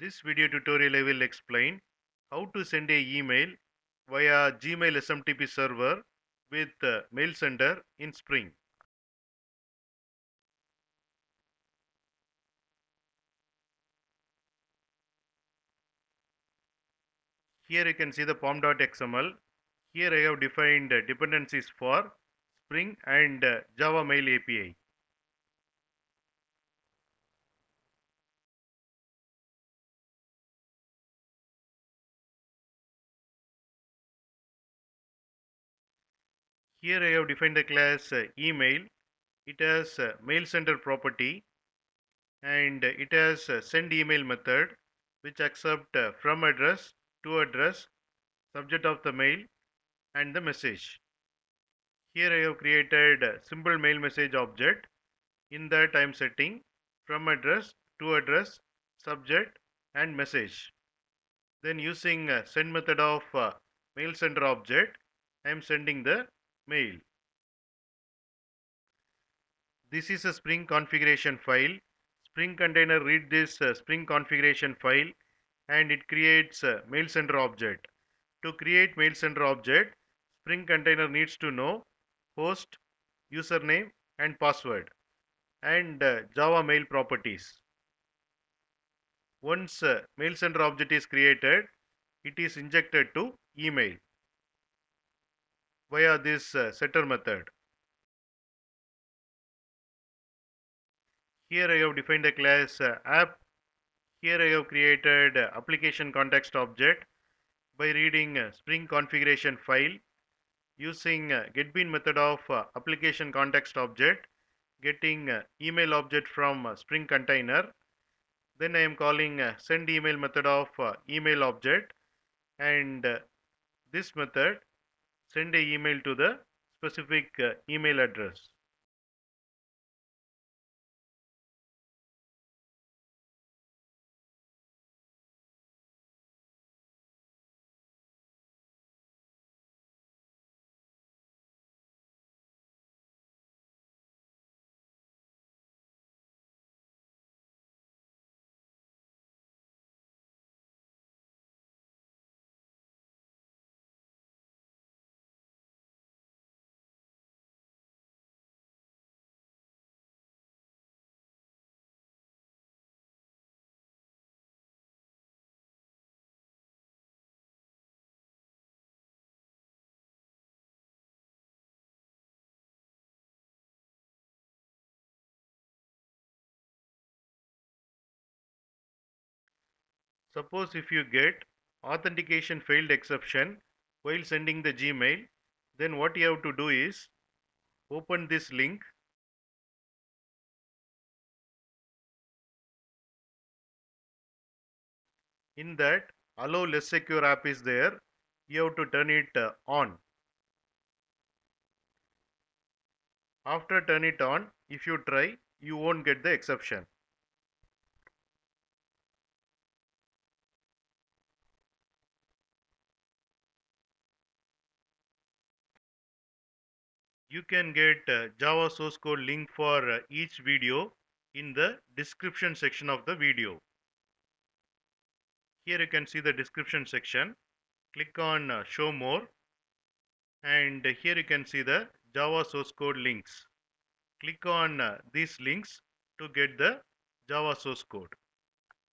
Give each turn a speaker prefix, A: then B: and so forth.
A: This video tutorial I will explain how to send a email via Gmail SMTP server with uh, mail sender in Spring. Here you can see the pom.xml. Here I have defined uh, dependencies for Spring and uh, Java Mail API. Here I have defined the class uh, email. It has uh, mail sender property and it has uh, send email method which accept from address to address, subject of the mail and the message. Here I have created a simple mail message object. In that I am setting from address to address, subject and message. Then using send method of mail sender object, I am sending the mail. This is a Spring configuration file. Spring container read this uh, Spring configuration file and it creates a mail sender object. To create mail sender object, Spring container needs to know host, username and password and uh, Java mail properties. Once uh, mail sender object is created, it is injected to email via this uh, setter method. Here I have defined a class uh, app. Here I have created uh, application context object by reading uh, Spring configuration file using uh, getBean method of uh, application context object getting email object from Spring container. Then I am calling send email method of email object and this method send a email to the specific uh, email address. Suppose if you get authentication failed exception while sending the Gmail, then what you have to do is open this link. In that allow less secure app is there, you have to turn it uh, on. After turn it on, if you try, you won't get the exception. You can get uh, Java source code link for uh, each video in the description section of the video. Here you can see the description section. Click on uh, show more and here you can see the Java source code links. Click on these links to get the Java source code.